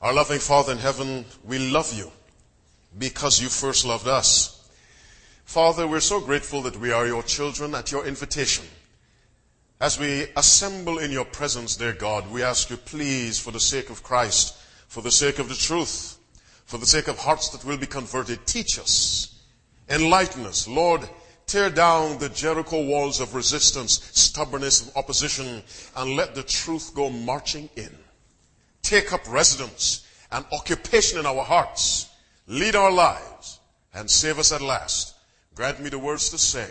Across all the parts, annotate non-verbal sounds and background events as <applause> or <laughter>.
Our loving Father in heaven, we love you because you first loved us. Father, we're so grateful that we are your children at your invitation. As we assemble in your presence, dear God, we ask you please, for the sake of Christ, for the sake of the truth, for the sake of hearts that will be converted, teach us, enlighten us. Lord, tear down the Jericho walls of resistance, stubbornness, and opposition, and let the truth go marching in take up residence and occupation in our hearts, lead our lives, and save us at last. Grant me the words to say.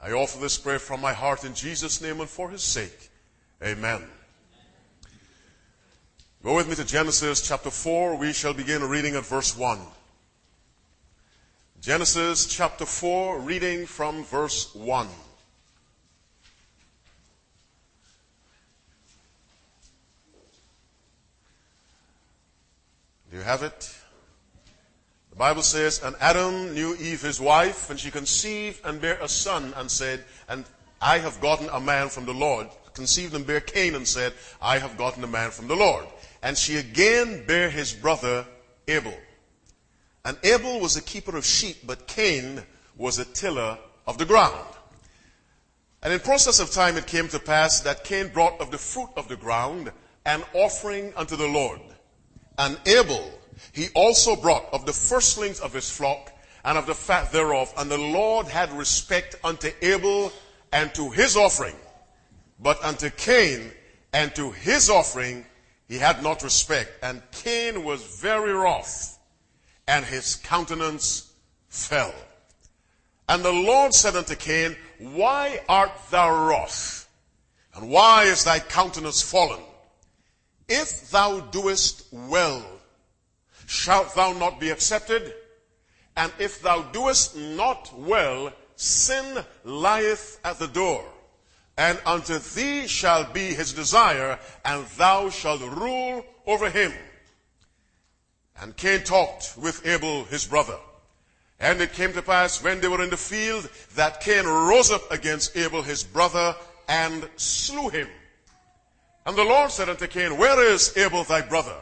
I offer this prayer from my heart in Jesus' name and for his sake. Amen. Go with me to Genesis chapter 4. We shall begin reading at verse 1. Genesis chapter 4, reading from verse 1. You have it? The Bible says, And Adam knew Eve his wife, and she conceived and bare a son, and said, And I have gotten a man from the Lord. Conceived and bare Cain, and said, I have gotten a man from the Lord. And she again bare his brother Abel. And Abel was a keeper of sheep, but Cain was a tiller of the ground. And in process of time it came to pass that Cain brought of the fruit of the ground an offering unto the Lord. And Abel, he also brought of the firstlings of his flock and of the fat thereof. And the Lord had respect unto Abel and to his offering. But unto Cain and to his offering he had not respect. And Cain was very wroth, and his countenance fell. And the Lord said unto Cain, Why art thou wroth? And why is thy countenance fallen? If thou doest well, shalt thou not be accepted? And if thou doest not well, sin lieth at the door. And unto thee shall be his desire, and thou shalt rule over him. And Cain talked with Abel his brother. And it came to pass when they were in the field that Cain rose up against Abel his brother and slew him. And the Lord said unto Cain, Where is Abel thy brother?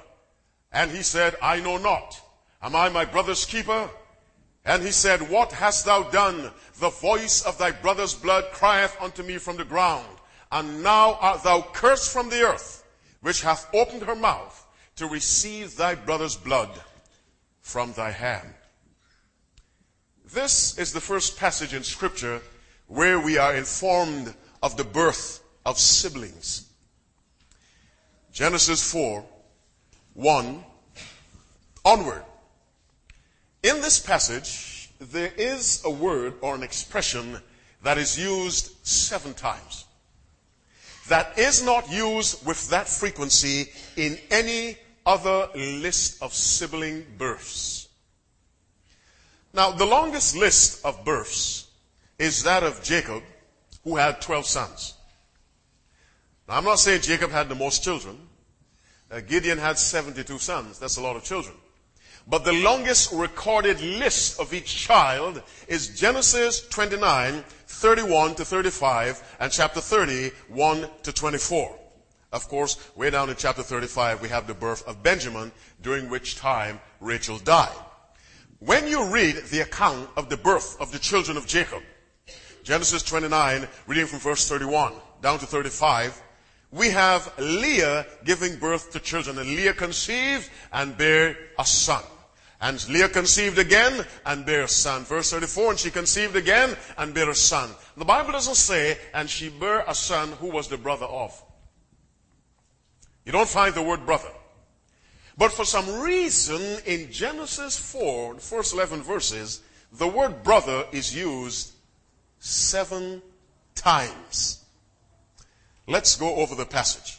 And he said, I know not. Am I my brother's keeper? And he said, What hast thou done? The voice of thy brother's blood crieth unto me from the ground. And now art thou cursed from the earth, which hath opened her mouth to receive thy brother's blood from thy hand. This is the first passage in scripture where we are informed of the birth of siblings. Genesis 4, 1 onward. In this passage, there is a word or an expression that is used seven times. That is not used with that frequency in any other list of sibling births. Now, the longest list of births is that of Jacob, who had 12 sons. Now, I'm not saying Jacob had the most children. Uh, Gideon had 72 sons. That's a lot of children. But the longest recorded list of each child is Genesis 29, 31 to 35, and chapter 30, 1 to 24. Of course, way down in chapter 35, we have the birth of Benjamin, during which time Rachel died. When you read the account of the birth of the children of Jacob, Genesis 29, reading from verse 31 down to 35, we have Leah giving birth to children. And Leah conceived and bare a son. And Leah conceived again and bare a son. Verse 34, and she conceived again and bare a son. The Bible doesn't say, and she bare a son who was the brother of. You don't find the word brother. But for some reason in Genesis 4, the first 11 verses, the word brother is used seven times. Let's go over the passage.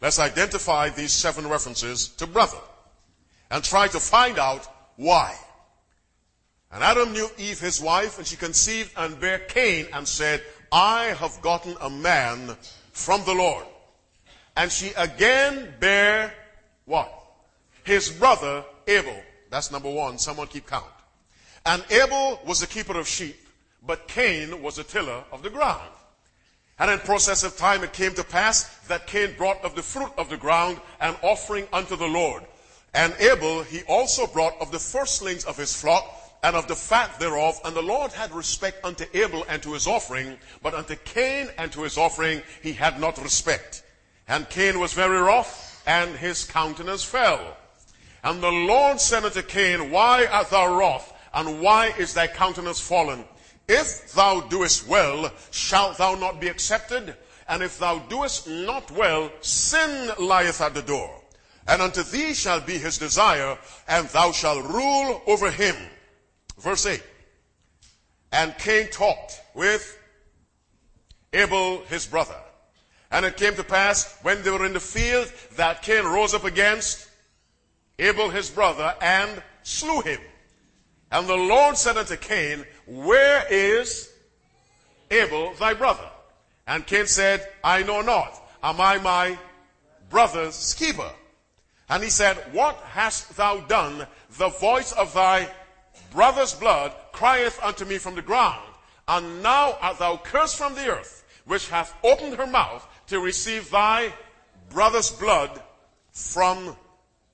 Let's identify these seven references to brother and try to find out why. And Adam knew Eve his wife, and she conceived and bare Cain and said, I have gotten a man from the Lord. And she again bare what? His brother Abel. That's number one. Someone keep count. And Abel was a keeper of sheep, but Cain was a tiller of the ground. And in process of time it came to pass that Cain brought of the fruit of the ground an offering unto the Lord. And Abel he also brought of the firstlings of his flock and of the fat thereof. And the Lord had respect unto Abel and to his offering, but unto Cain and to his offering he had not respect. And Cain was very wroth, and his countenance fell. And the Lord said unto Cain, Why art thou wroth, and why is thy countenance fallen? If thou doest well, shalt thou not be accepted? And if thou doest not well, sin lieth at the door. And unto thee shall be his desire, and thou shalt rule over him. Verse 8. And Cain talked with Abel his brother. And it came to pass when they were in the field that Cain rose up against Abel his brother and slew him. And the Lord said unto Cain, Where is Abel thy brother? And Cain said, I know not. Am I my brother's keeper? And he said, What hast thou done? The voice of thy brother's blood crieth unto me from the ground. And now art thou cursed from the earth, which hath opened her mouth to receive thy brother's blood from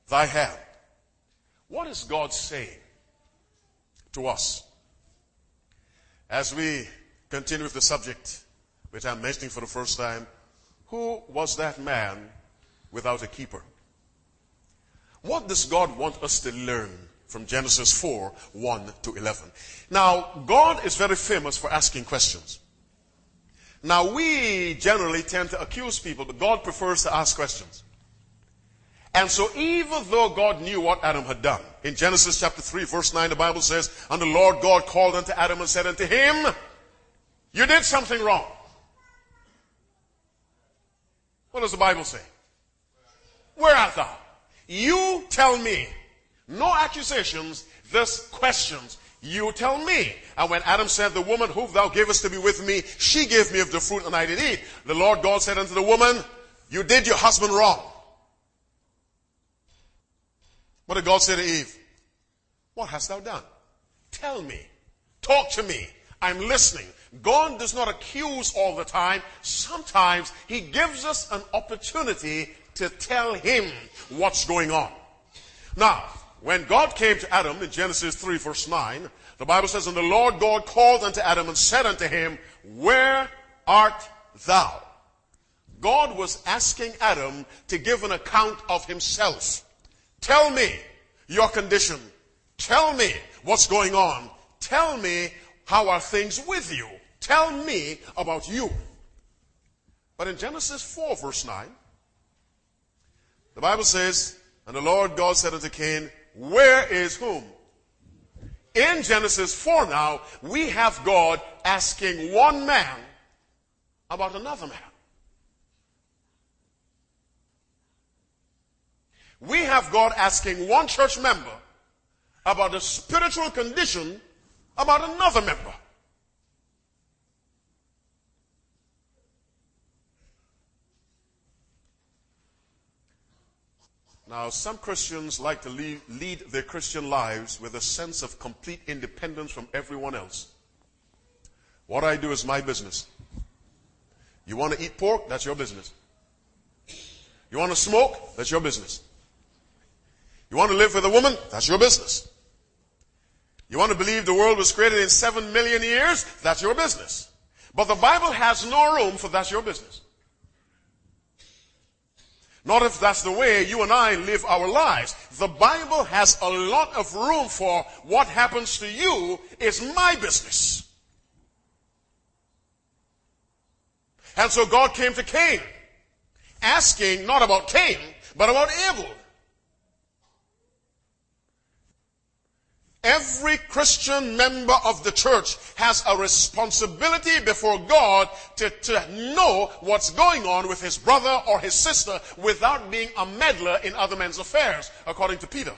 thy hand. What is God saying to us as we continue with the subject which I'm mentioning for the first time? Who was that man without a keeper? What does God want us to learn from Genesis 4 1 to 11? Now, God is very famous for asking questions. Now, we generally tend to accuse people, but God prefers to ask questions. And so, even though God knew what Adam had done, in Genesis chapter 3, verse 9, the Bible says, And the Lord God called unto Adam and said unto him, You did something wrong. What does the Bible say? Where art thou? You tell me. No accusations, just questions. You tell me. And when Adam said, The woman whom thou gavest to be with me, she gave me of the fruit and I did eat. The Lord God said unto the woman, You did your husband wrong. What did God say to Eve? What hast thou done? Tell me. Talk to me. I'm listening. God does not accuse all the time. Sometimes He gives us an opportunity to tell him what's going on. Now, when God came to Adam in Genesis 3 verse 9, the Bible says, And the Lord God called unto Adam and said unto him, Where art thou? God was asking Adam to give an account of himself. Tell me your condition. Tell me what's going on. Tell me how are things with you. Tell me about you. But in Genesis 4 verse 9, the Bible says, And the Lord God said unto Cain, Where is whom? In Genesis 4 now, we have God asking one man about another man. We have God asking one church member about the spiritual condition about another member. Now, some Christians like to lead, lead, their Christian lives with a sense of complete independence from everyone else. What I do is my business. You want to eat pork? That's your business. You want to smoke? That's your business. You want to live with a woman? That's your business. You want to believe the world was created in seven million years? That's your business. But the Bible has no room for that's your business. Not if that's the way you and I live our lives. The Bible has a lot of room for what happens to you is my business. And so God came to Cain, asking not about Cain, but about Abel. Every Christian member of the church has a responsibility before God to, to know what's going on with his brother or his sister without being a meddler in other men's affairs, according to Peter.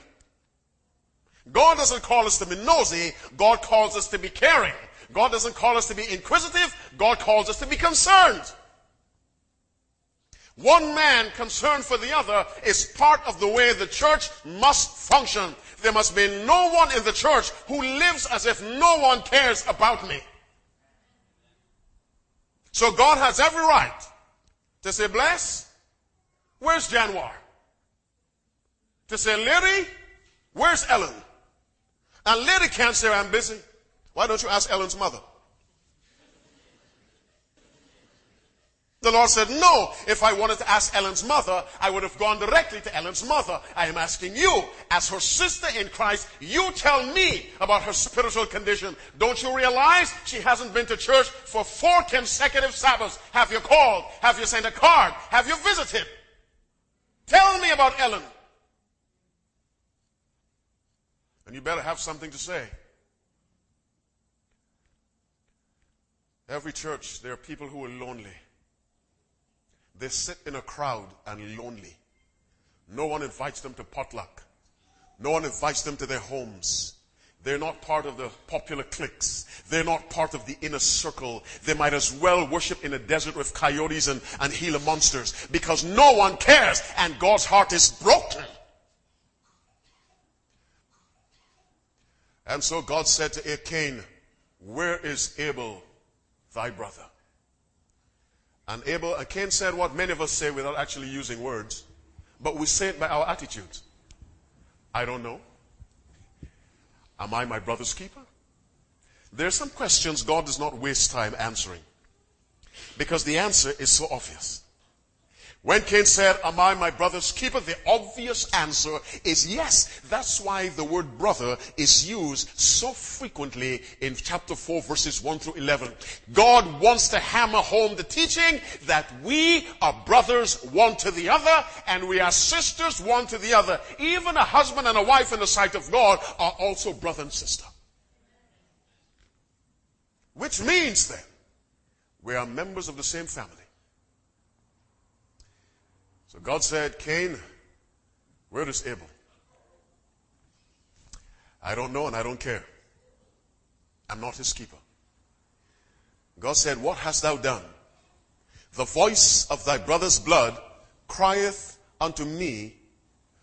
God doesn't call us to be nosy, God calls us to be caring. God doesn't call us to be inquisitive, God calls us to be concerned. One man concerned for the other is part of the way the church must function. There must be no one in the church who lives as if no one cares about me. So God has every right to say, bless. Where's January? to say, Lady, where's Ellen? And Lady can't say, I'm busy. Why don't you ask Ellen's mother? The Lord said, no, if I wanted to ask Ellen's mother, I would have gone directly to Ellen's mother. I am asking you, as her sister in Christ, you tell me about her spiritual condition. Don't you realize she hasn't been to church for four consecutive Sabbaths? Have you called? Have you sent a card? Have you visited? Tell me about Ellen. And you better have something to say. Every church, there are people who are lonely. They sit in a crowd and lonely. No one invites them to potluck. No one invites them to their homes. They're not part of the popular cliques. They're not part of the inner circle. They might as well worship in a desert with coyotes and, and Gila monsters because no one cares and God's heart is broken. And so God said to Cain, Where is Abel, thy brother? And Abel, and Cain said what many of us say without actually using words, but we say it by our attitudes. I don't know. Am I my brother's keeper? There are some questions God does not waste time answering because the answer is so obvious. When Cain said, Am I my brother's keeper? The obvious answer is yes. That's why the word brother is used so frequently in chapter 4, verses 1 through 11. God wants to hammer home the teaching that we are brothers one to the other and we are sisters one to the other. Even a husband and a wife in the sight of God are also brother and sister. Which means then, we are members of the same family. God said, Cain, where is Abel? I don't know and I don't care. I'm not his keeper. God said, What hast thou done? The voice of thy brother's blood crieth unto me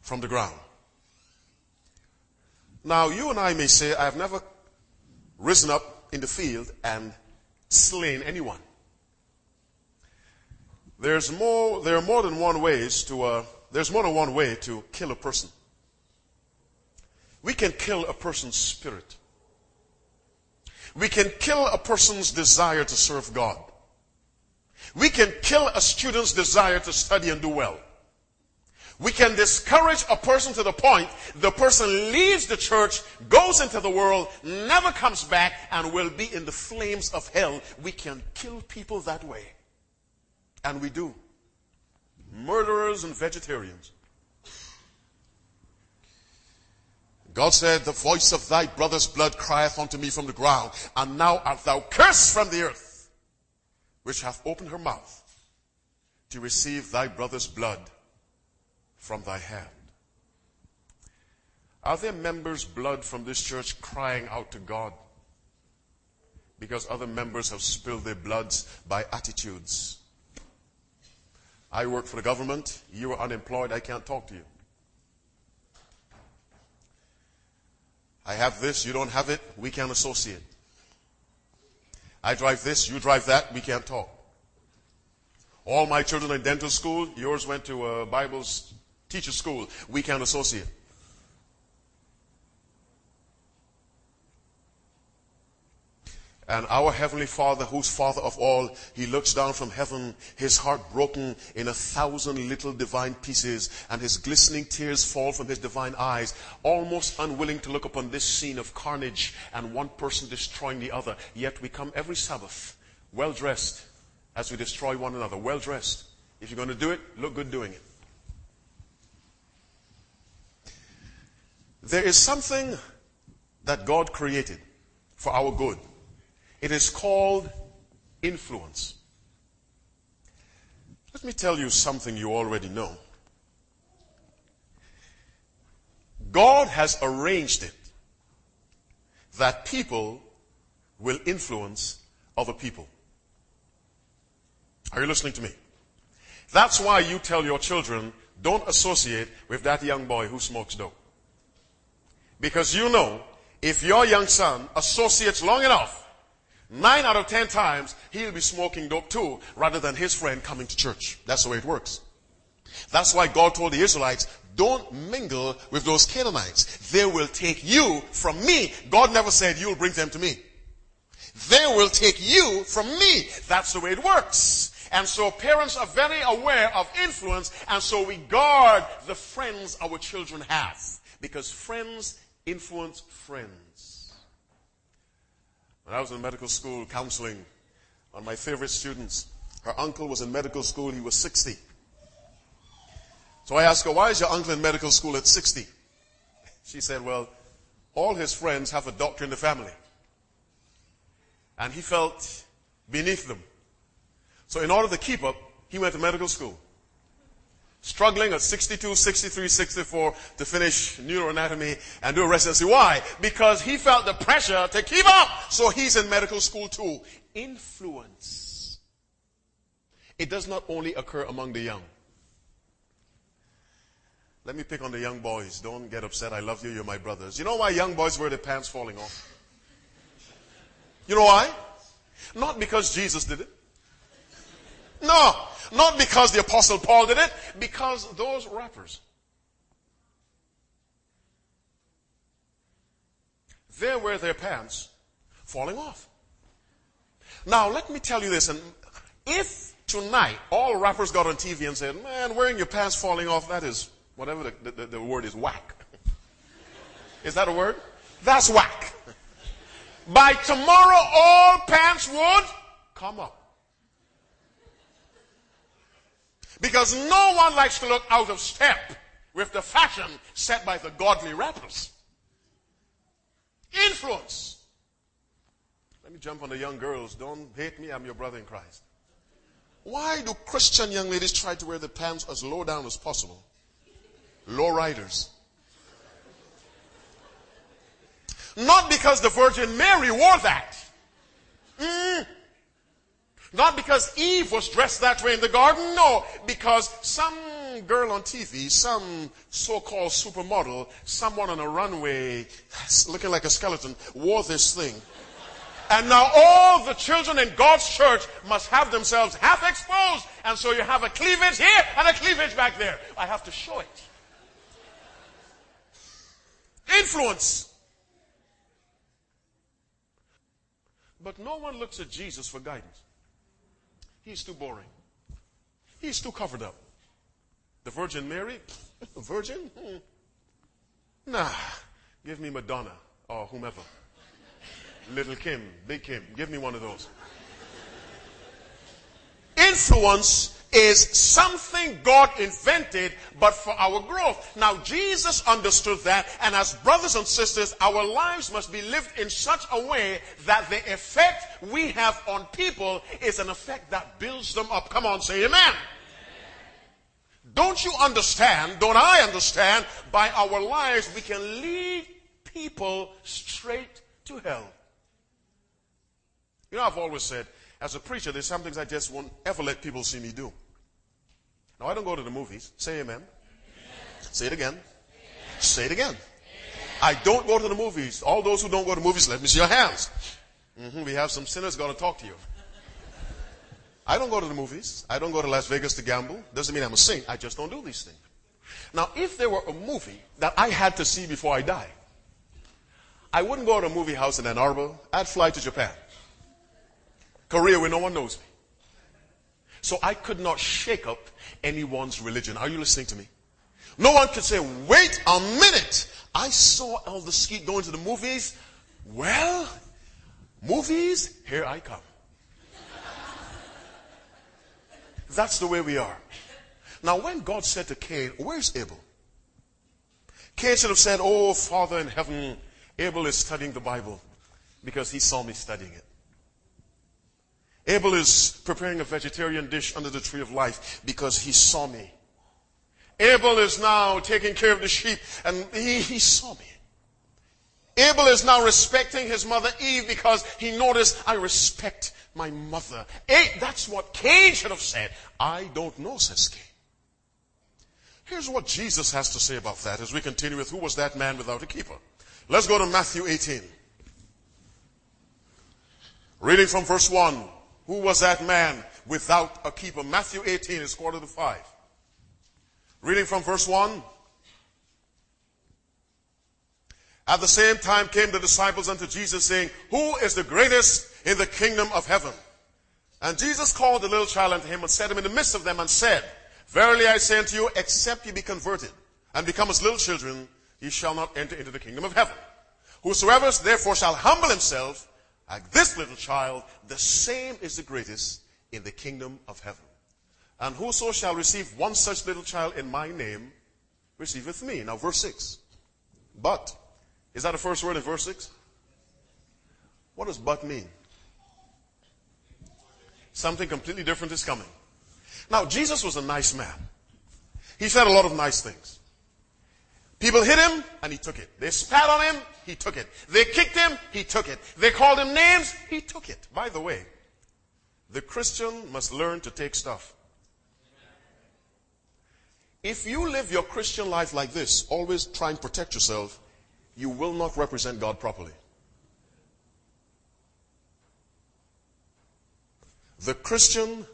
from the ground. Now, you and I may say, I have never risen up in the field and slain anyone. There's more, there are more than one ways to, uh, there's more than one way to kill a person. We can kill a person's spirit. We can kill a person's desire to serve God. We can kill a student's desire to study and do well. We can discourage a person to the point the person leaves the church, goes into the world, never comes back, and will be in the flames of hell. We can kill people that way. And we do. Murderers and vegetarians. God said, The voice of thy brother's blood crieth unto me from the ground, and now art thou cursed from the earth, which hath opened her mouth to receive thy brother's blood from thy hand. Are there members' blood from this church crying out to God? Because other members have spilled their bloods by attitudes I work for the government. You are unemployed. I can't talk to you. I have this. You don't have it. We can't associate. I drive this. You drive that. We can't talk. All my children in dental school. Yours went to a Bible teacher school. We can't associate. And our Heavenly Father, who's Father of all, He looks down from heaven, His heart broken in a thousand little divine pieces, and His glistening tears fall from His divine eyes, almost unwilling to look upon this scene of carnage and one person destroying the other. Yet we come every Sabbath, well dressed, as we destroy one another, well dressed. If you're going to do it, look good doing it. There is something that God created for our good. It is called influence. Let me tell you something you already know. God has arranged it that people will influence other people. Are you listening to me? That's why you tell your children, don't associate with that young boy who smokes dope. Because you know, if your young son associates long enough Nine out of ten times, he'll be smoking dope too, rather than his friend coming to church. That's the way it works. That's why God told the Israelites, don't mingle with those Canaanites. They will take you from me. God never said you'll bring them to me. They will take you from me. That's the way it works. And so parents are very aware of influence, and so we guard the friends our children have. Because friends influence friends. I was in medical school counseling, one of my favorite students, her uncle was in medical school, he was 60. So I asked her, why is your uncle in medical school at 60? She said, well, all his friends have a doctor in the family. And he felt beneath them. So in order to keep up, he went to medical school. Struggling at 62, 63, 64 to finish neuroanatomy and do a residency. Why? Because he felt the pressure to keep up. So he's in medical school too. Influence. It does not only occur among the young. Let me pick on the young boys. Don't get upset. I love you. You're my brothers. You know why young boys wear their pants falling off? You know why? Not because Jesus did it. No. Not because the apostle Paul did it. Because those rappers. They wear their pants falling off. Now, let me tell you this. And if tonight all rappers got on TV and said, man, wearing your pants falling off, that is Whatever the, the, the word is, whack. <laughs> is that a word? That's whack. By tomorrow, all pants would come up. Because no one likes to look out of step with the fashion set by the godly rappers. Influence. Let me jump on the young girls. Don't hate me, I'm your brother in Christ. Why do Christian young ladies try to wear the pants as low down as possible? Low riders. Not because the Virgin Mary wore that. Mm. Not because Eve was dressed that way in the garden. No, because some girl on TV, some so-called supermodel, someone on a runway looking like a skeleton, wore this thing. And now all the children in God's church must have themselves half exposed. And so you have a cleavage here and a cleavage back there. I have to show it. Influence. But no one looks at Jesus for guidance. He's too boring. He's too covered up. The Virgin Mary, <laughs> virgin? Hmm. Nah, give me Madonna or whomever. Little Kim, Big Kim, give me one of those. Influence is something God invented, but for our growth. Now, Jesus understood that, and as brothers and sisters, our lives must be lived in such a way that the effect we have on people is an effect that builds them up. Come on, say amen. Don't you understand? Don't I understand? By our lives, we can lead people straight to hell. You know, I've always said, as a preacher, there's some things I just won't ever let people see me do. Now, I don't go to the movies. Say amen. amen. Say it again. Amen. Say it again. Amen. I don't go to the movies. All those who don't go to movies, let me see your hands. Mm-hmm, we have some sinners going to talk to you. I don't go to the movies. I don't go to Las Vegas to gamble. Doesn't mean I'm a saint. I just don't do these things. Now, if there were a movie that I had to see before I die, I wouldn't go to a movie house in Ann Arbor. I'd fly to Japan. Korea where no one knows me. So I could not shake up anyone's religion. Are you listening to me? No one could say, wait a minute. I saw Elder Skeete going to the movies. Well, movies, here I come. That's the way we are. Now, when God said to Cain, Where's Abel? Cain should have said, Oh, Father in heaven, Abel is studying the Bible because he saw me studying it. Abel is preparing a vegetarian dish under the tree of life because he saw me. Abel is now taking care of the sheep and he, he saw me. Abel is now respecting his mother Eve because he noticed I respect my mother. Eh, that's what Cain should have said. I don't know, says Cain. Here's what Jesus has to say about that as we continue with who was that man without a keeper. Let's go to Matthew 18. Reading from verse 1. Who was that man without a keeper? Matthew 18 is quarter to five. Reading from verse 1. At the same time came the disciples unto Jesus, saying, Who is the greatest in the kingdom of heaven? And Jesus called the little child unto him and set him in the midst of them and said, Verily I say unto you, except ye be converted and become as little children, ye shall not enter into the kingdom of heaven. Whosoever therefore shall humble himself like this little child, the same is the greatest in the kingdom of heaven. And whoso shall receive one such little child in my name, receiveth me. Now, verse 6. But, is that the first word in verse 6? What does but mean? Something completely different is coming. Now, Jesus was a nice man. He said a lot of nice things. People hit him, and he took it. They spat on him, he took it. They kicked him, he took it. They called him names, he took it. By the way, the Christian must learn to take stuff. If you live your Christian life like this, always try and protect yourself, you will not represent God properly. The Christian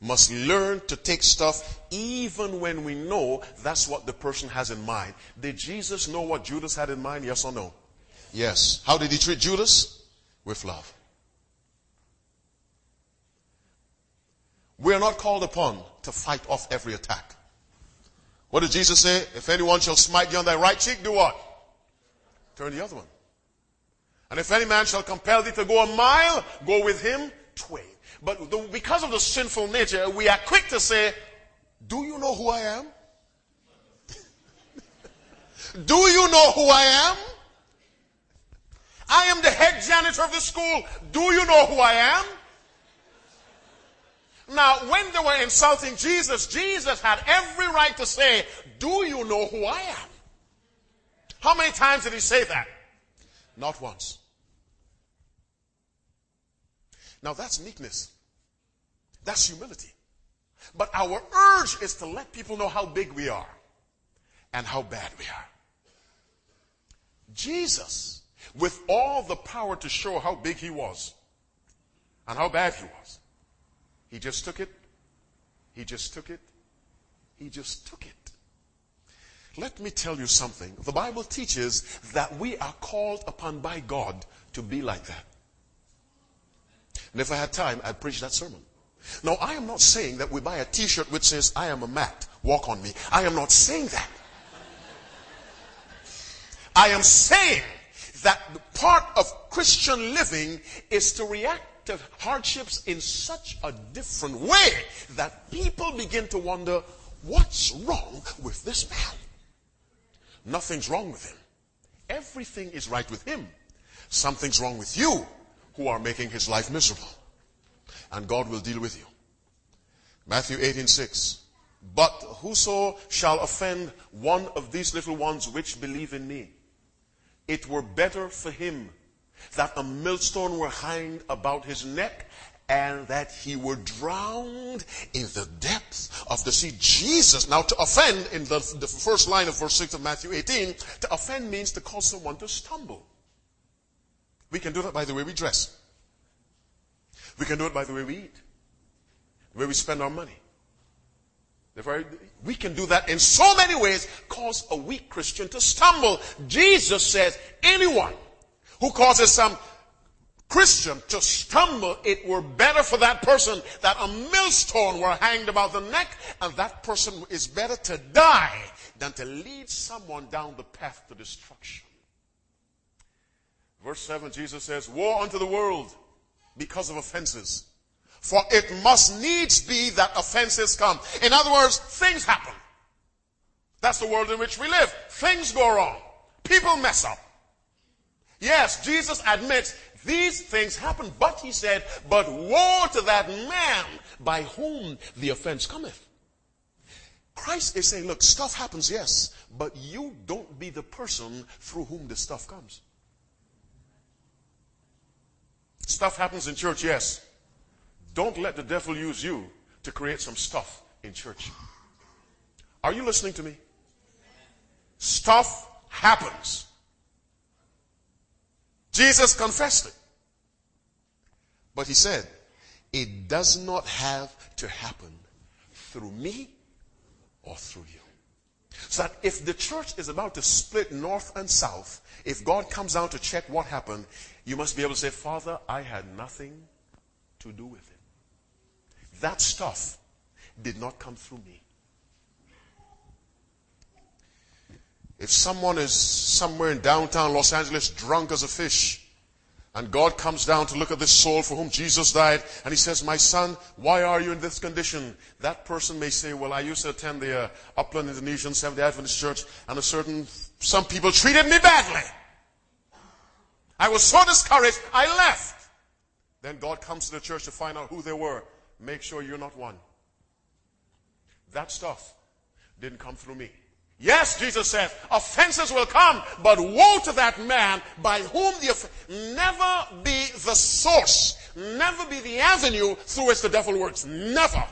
must learn to take stuff even when we know that's what the person has in mind. Did Jesus know what Judas had in mind? Yes or no? Yes. How did he treat Judas? With love. We are not called upon to fight off every attack. What did Jesus say? If anyone shall smite you on thy right cheek, do what? Turn the other one. And if any man shall compel thee to go a mile, go with him twain. But the, because of the sinful nature, we are quick to say, Do you know who I am? <laughs> Do you know who I am? I am the head janitor of the school. Do you know who I am? Now, when they were insulting Jesus, Jesus had every right to say, Do you know who I am? How many times did he say that? Not once. Now, that's meekness, that's humility. But our urge is to let people know how big we are and how bad we are. Jesus, with all the power to show how big he was and how bad he was, he just took it. He just took it. He just took it. Let me tell you something. The Bible teaches that we are called upon by God to be like that. And if I had time, I'd preach that sermon. Now, I am not saying that we buy a t shirt which says, I am a mat, walk on me. I am not saying that. I am saying that part of Christian living is to react to hardships in such a different way that people begin to wonder what's wrong with this man? Nothing's wrong with him. Everything is right with him. Something's wrong with you who are making his life miserable. And God will deal with you. Matthew 18 6. But whoso shall offend one of these little ones which believe in me, it were better for him that a millstone were hanged about his neck and that he were drowned in the depths of the sea. Jesus, now to offend, in the, the first line of verse 6 of Matthew 18, to offend means to cause someone to stumble. We can do that by the way we dress. We can do it by the way we eat, the way we spend our money. We can do that in so many ways, cause a weak Christian to stumble. Jesus says, anyone who causes some Christian to stumble, it were better for that person that a millstone were hanged about the neck, and that person is better to die than to lead someone down the path to destruction. Verse 7, Jesus says, War unto the world because of offenses. For it must needs be that offenses come. In other words, things happen. That's the world in which we live. Things go wrong. People mess up. Yes, Jesus admits these things happen, but he said, but woe to that man by whom the offense cometh. Christ is saying, look, stuff happens, yes, but you don't be the person through whom the stuff comes. Stuff happens in church, yes. Don't let the devil use you to create some stuff in church. Are you listening to me? Stuff happens. Jesus confessed it. But he said, it does not have to happen through me or through you. So that if the church is about to split north and south, if God comes down to check what happened, you must be able to say, Father, I had nothing to do with it. That stuff did not come through me. If someone is somewhere in downtown Los Angeles drunk as a fish, and God comes down to look at this soul for whom Jesus died, and he says, My son, why are you in this condition? That person may say, Well, I used to attend the uh, Upland Indonesian Seventh day Adventist Church, and a certain, some people treated me badly. I was so discouraged, I left. Then God comes to the church to find out who they were. Make sure you're not one. That stuff didn't come through me. Yes, Jesus says, offenses will come, but woe to that man by whom the off- never be the source, never be the avenue through which the devil works. Never.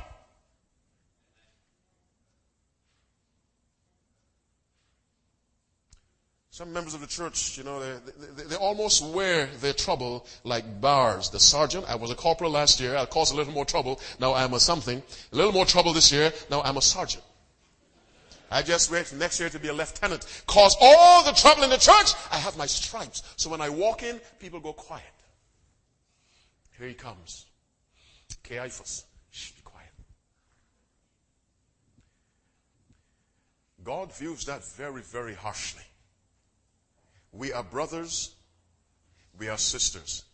Some members of the church, you know, they, they, they, almost wear their trouble like bars. The sergeant, I was a corporal last year, I caused a little more trouble, now I'm a something. A little more trouble this year, now I'm a sergeant. I just wait for next year to be a lieutenant. Cause all the trouble in the church, I have my stripes. So when I walk in, people go quiet. Here he comes. Caiaphas. Shh, be quiet. God views that very, very harshly. We are brothers. We are sisters.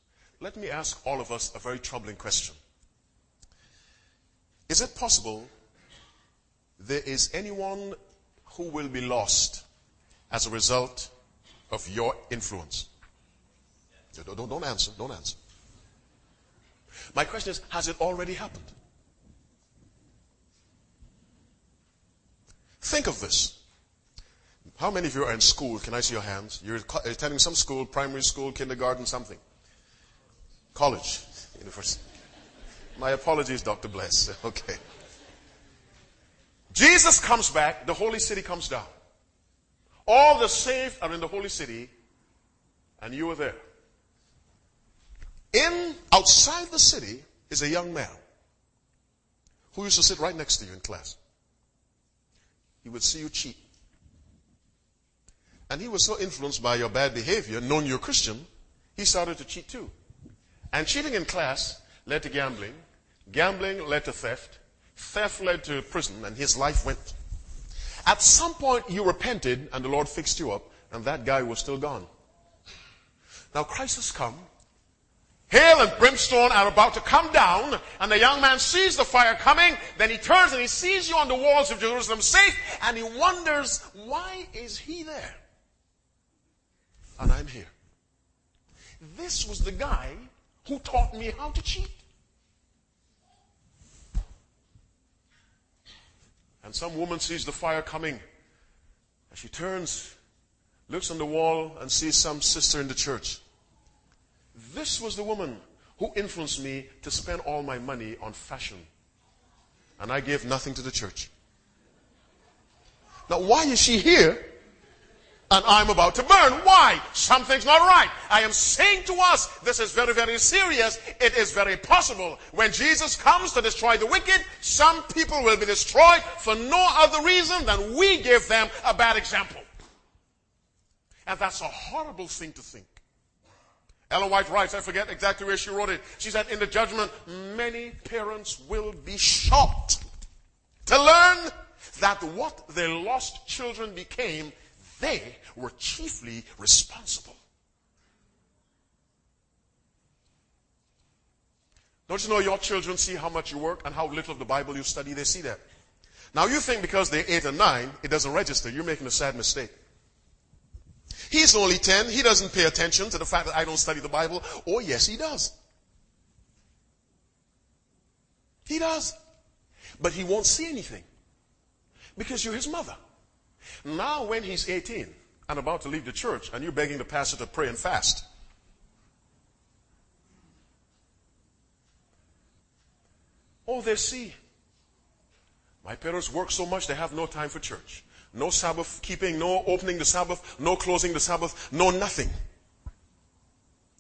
Let me ask all of us a very troubling question. Is it possible there is anyone who will be lost as a result of your influence? Don't, don't answer. Don't answer. My question is, has it already happened? Think of this. How many of you are in school? Can I see your hands? You're attending some school, primary school, kindergarten, something. College, university. My apologies, Dr. Bless. <laughs> Okay. Jesus comes back, the holy city comes down. All the saved are in the holy city, and you are there. In outside the city is a young man who used to sit right next to you in class. He would see you cheat. And he was so influenced by your bad behavior, knowing you're Christian, he started to cheat too. And cheating in class led to gambling. Gambling led to theft. Theft led to prison and his life went. At some point, you repented and the Lord fixed you up, and that guy was still gone. Now, Christ has come. Hail and brimstone are about to come down, and the young man sees the fire coming. Then he turns and he sees you on the walls of Jerusalem safe, and he wonders, why is he there? And I'm here. This was the guy who taught me how to cheat. And some woman sees the fire coming. And she turns, looks on the wall, and sees some sister in the church. This was the woman who influenced me to spend all my money on fashion. And I gave nothing to the church. Now, why is she here? And I'm about to burn. Why? Something's not right. I am saying to us, this is very, very serious. It is very possible. When Jesus comes to destroy the wicked, some people will be destroyed for no other reason than we give them a bad example. And that's a horrible thing to think. Ellen White writes, I forget exactly where she wrote it. She said, in the judgment, many parents will be shocked to learn that what their lost children became they were chiefly responsible. Don't you know your children see how much you work and how little of the Bible you study? They see that. Now you think because they're eight and nine, it doesn't register. You're making a sad mistake. He's only 10. He doesn't pay attention to the fact that I don't study the Bible. Oh, yes, he does. He does. But he won't see anything because you're his mother. Now, when he's 18 and about to leave the church, and you're begging the pastor to pray and fast, oh, they see. My parents work so much, they have no time for church. No Sabbath keeping, no opening the Sabbath, no closing the Sabbath, no nothing.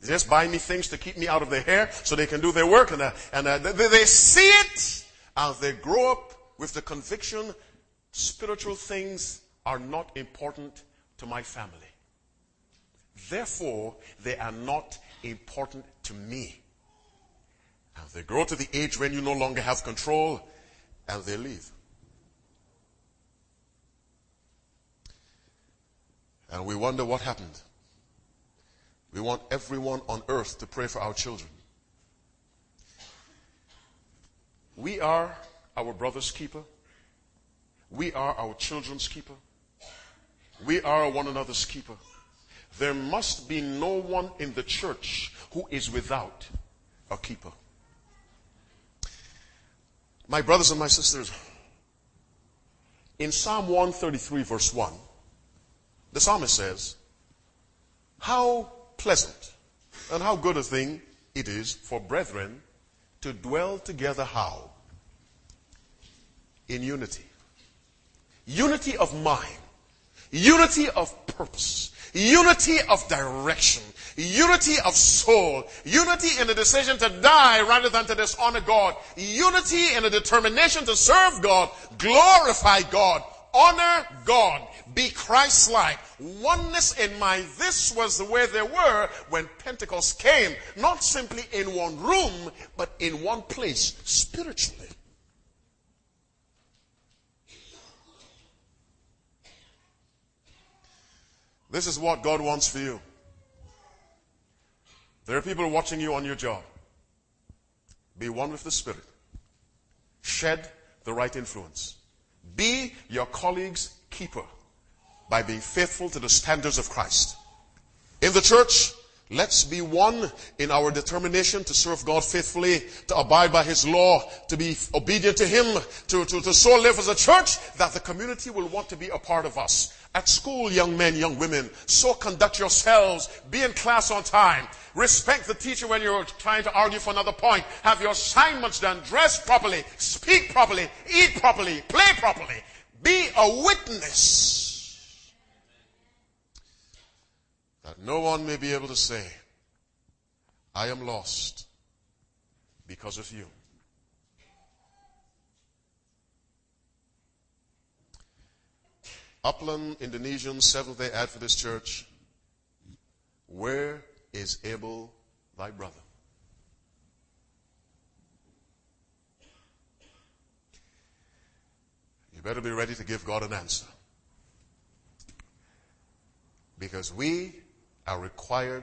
They just buy me things to keep me out of their hair so they can do their work. And, uh, and uh, they, they see it as they grow up with the conviction spiritual things are not important to my family. Therefore, they are not important to me. And they grow to the age when you no longer have control and they leave. And we wonder what happened. We want everyone on earth to pray for our children. We are our brother's keeper. We are our children's keeper. We are one another's keeper. There must be no one in the church who is without a keeper. My brothers and my sisters, in Psalm 133, verse 1, the psalmist says, How pleasant and how good a thing it is for brethren to dwell together how? In unity. Unity of mind, unity of purpose, unity of direction, unity of soul, unity in the decision to die rather than to dishonor God, unity in the determination to serve God, glorify God, honor God, be Christ-like. Oneness in mind. This was the way they were when Pentecost came. Not simply in one room, but in one place, spiritually. This is what God wants for you. There are people watching you on your job. Be one with the Spirit. Shed the right influence. Be your colleague's keeper by being faithful to the standards of Christ. In the church, let's be one in our determination to serve God faithfully, to abide by His law, to be obedient to Him, to, to, to so live as a church that the community will want to be a part of us. At school, young men, young women, so conduct yourselves. Be in class on time. Respect the teacher when you're trying to argue for another point. Have your assignments done. Dress properly. Speak properly. Eat properly. Play properly. Be a witness. That no one may be able to say, I am lost because of you. Upland Indonesian Seventh day Adventist Church, where is Abel thy brother? You better be ready to give God an answer. Because we are required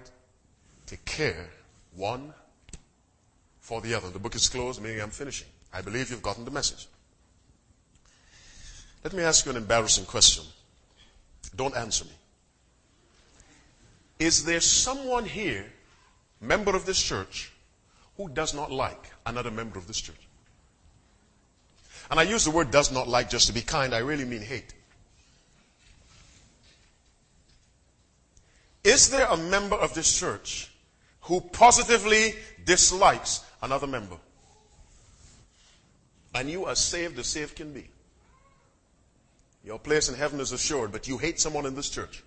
to care one for the other. The book is closed, meaning I'm finishing. I believe you've gotten the message. Let me ask you an embarrassing question. Don't answer me. Is there someone here, member of this church, who does not like another member of this church? And I use the word does not like just to be kind, I really mean hate. Is there a member of this church who positively dislikes another member? And you are saved as saved can be. Your place in heaven is assured, but you hate someone in this church.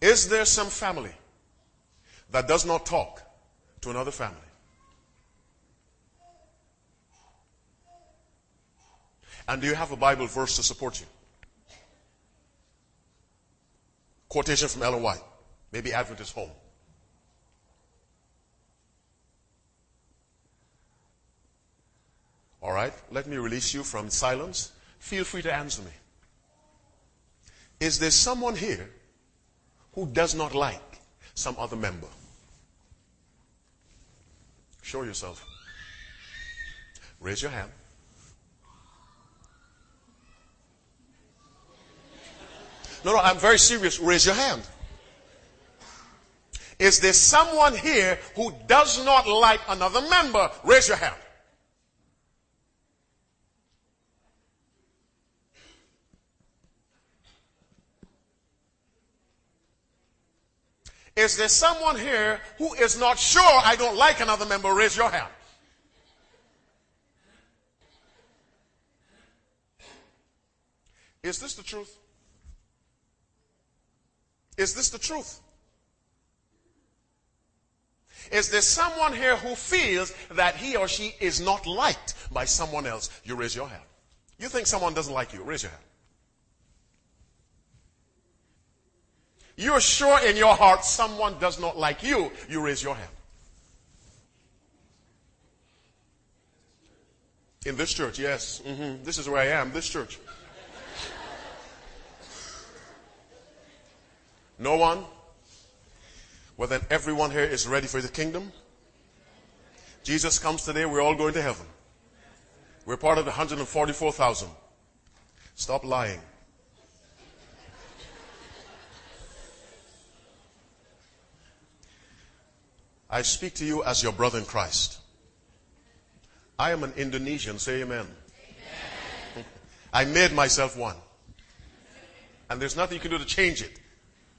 Is there some family that does not talk to another family? And do you have a Bible verse to support you? Quotation from Ellen White. Maybe Adventist Home. All right, let me release you from silence. Feel free to answer me. Is there someone here who does not like some other member? Show yourself. Raise your hand. No, no, I'm very serious. Raise your hand. Is there someone here who does not like another member? Raise your hand. Is there someone here who is not sure I don't like another member? Raise your hand. Is this the truth? Is this the truth? Is there someone here who feels that he or she is not liked by someone else? You raise your hand. You think someone doesn't like you? Raise your hand. You're sure in your heart someone does not like you. You raise your hand. In this church, yes. Mm-hmm. This is where I am, this church. No one? Well, then everyone here is ready for the kingdom. Jesus comes today, we're all going to heaven. We're part of the 144,000. Stop lying. I speak to you as your brother in Christ. I am an Indonesian. Say amen. amen. I made myself one. And there's nothing you can do to change it.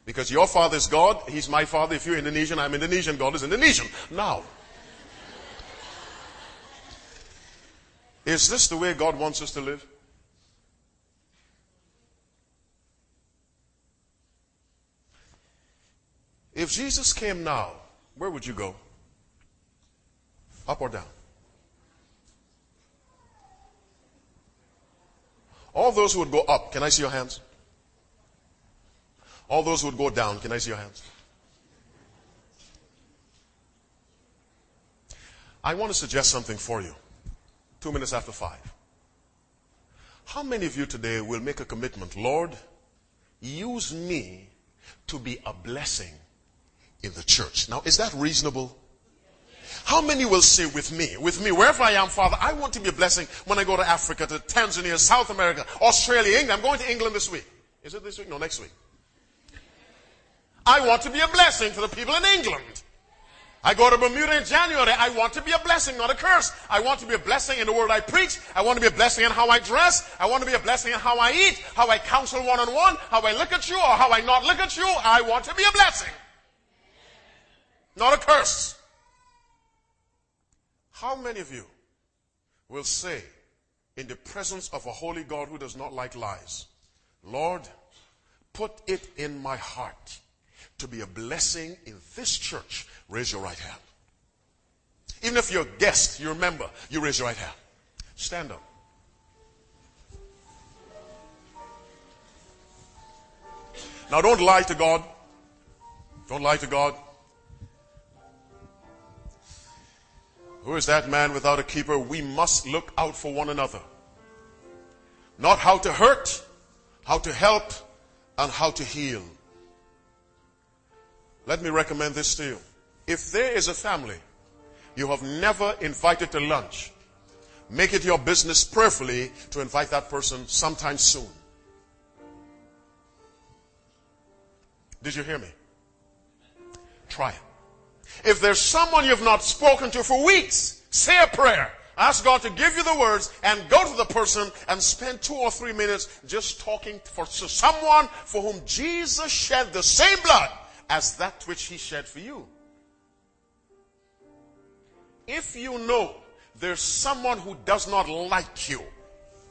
Because your father is God, he's my father. If you're Indonesian, I'm Indonesian, God is Indonesian. Now, is this the way God wants us to live? If Jesus came now, where would you go? Up or down? All those who would go up, can I see your hands? All those who would go down, can I see your hands? I want to suggest something for you. Two minutes after five. How many of you today will make a commitment? Lord, use me to be a blessing in the church. Now, is that reasonable? How many will say with me, with me, wherever I am, Father, I want to be a blessing when I go to Africa, to Tanzania, South America, Australia, England. I'm going to England this week. Is it this week? No, next week. I want to be a blessing to the people in England. I go to Bermuda in January. I want to be a blessing, not a curse. I want to be a blessing in the word I preach. I want to be a blessing in how I dress. I want to be a blessing in how I eat, how I counsel one on one, how I look at you or how I not look at you. I want to be a blessing. Not a curse. How many of you will say, in the presence of a holy God who does not like lies, Lord, put it in my heart to be a blessing in this church? Raise your right hand. Even if you're a guest, you remember, you raise your right hand. Stand up. Now don't lie to God. Don't lie to God. Who is that man without a keeper? We must look out for one another. Not how to hurt, how to help, and how to heal. Let me recommend this to you. If there is a family you have never invited to lunch, make it your business prayerfully to invite that person sometime soon. Did you hear me? Try it. If there's someone you've not spoken to for weeks, say a prayer. Ask God to give you the words and go to the person and spend two or three minutes just talking for someone for whom Jesus shed the same blood as that which he shed for you. If you know there's someone who does not like you,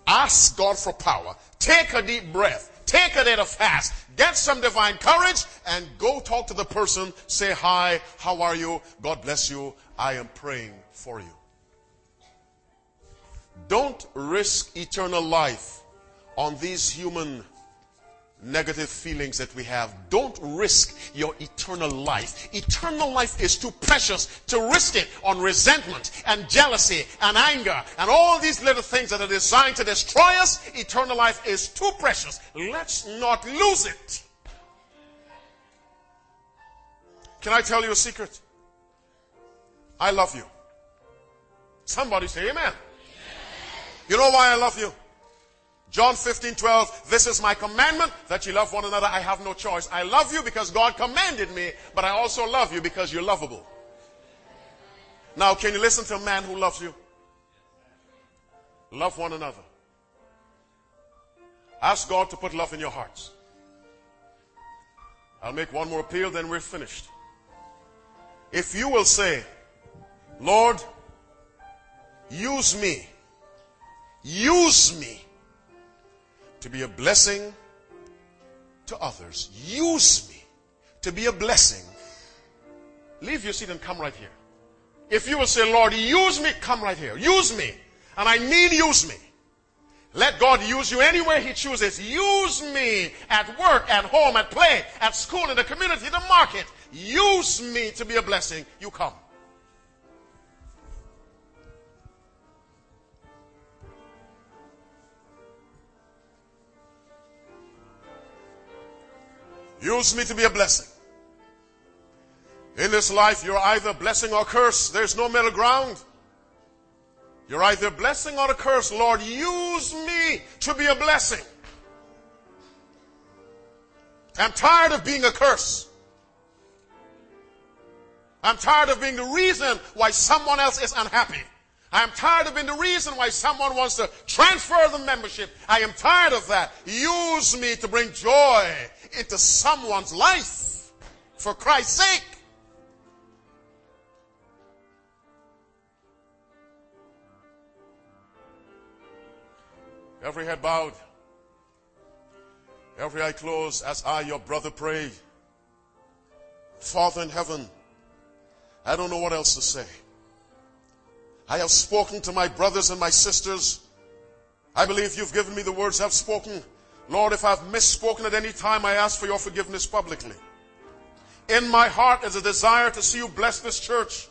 ask God for power. Take a deep breath. Take a day to fast. Get some divine courage and go talk to the person. Say hi. How are you? God bless you. I am praying for you. Don't risk eternal life on these human negative feelings that we have. Don't risk your eternal life. Eternal life is too precious to risk it on resentment and jealousy and anger and all these little things that are designed to destroy us. Eternal life is too precious. Let's not lose it. Can I tell you a secret? I love you. Somebody say amen. You know why I love you? John 15, 12, this is my commandment that you love one another. I have no choice. I love you because God commanded me, but I also love you because you're lovable. Now, can you listen to a man who loves you? Love one another. Ask God to put love in your hearts. I'll make one more appeal, then we're finished. If you will say, Lord, use me, use me to be a blessing to others. Use me to be a blessing. Leave your seat and come right here. If you will say, Lord, use me, come right here. Use me. And I mean use me. Let God use you anywhere He chooses. Use me at work, at home, at play, at school, in the community, the market. Use me to be a blessing. You come. Use me to be a blessing. In this life, you're either blessing or curse. There's no middle ground. You're either blessing or a curse. Lord, use me to be a blessing. I'm tired of being a curse. I'm tired of being the reason why someone else is unhappy. I am tired of being the reason why someone wants to transfer the membership. I am tired of that. Use me to bring joy into someone's life for Christ's sake. Every head bowed, every eye closed as I, your brother, pray. Father in heaven, I don't know what else to say. I have spoken to my brothers and my sisters. I believe you've given me the words I've spoken. Lord, if I've misspoken at any time, I ask for your forgiveness publicly. In my heart is a desire to see you bless this church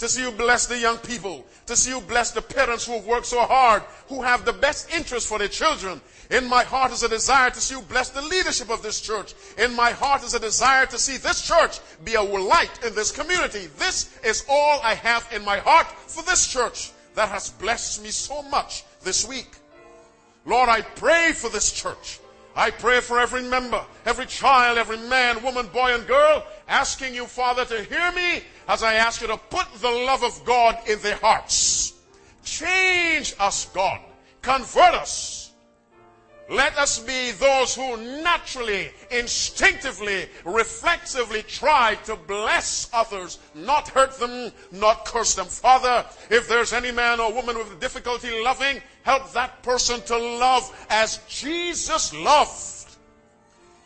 to see you bless the young people, to see you bless the parents who have worked so hard, who have the best interest for their children. In my heart is a desire to see you bless the leadership of this church. In my heart is a desire to see this church be a light in this community. This is all I have in my heart for this church that has blessed me so much this week. Lord, I pray for this church. I pray for every member, every child, every man, woman, boy, and girl, asking you, Father, to hear me as I ask you to put the love of God in their hearts. Change us, God. Convert us. Let us be those who naturally, instinctively, reflexively try to bless others, not hurt them, not curse them. Father, if there's any man or woman with difficulty loving, help that person to love as Jesus loved.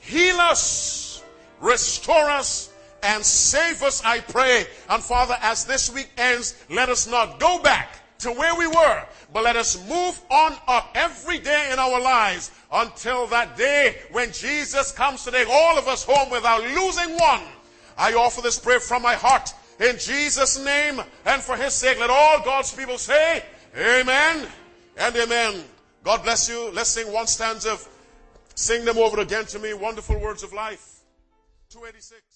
Heal us, restore us, and save us, I pray. And Father, as this week ends, let us not go back to where we were, but let us move on up every day in our lives until that day when Jesus comes to take all of us home without losing one. I offer this prayer from my heart in Jesus' name and for his sake. Let all God's people say, Amen and Amen. God bless you. Let's sing one stanza. Sing them over again to me. Wonderful words of life. 286.